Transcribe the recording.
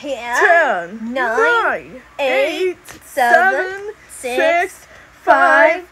ten, nine, nine, eight, eight, seven, seven, six, six, five,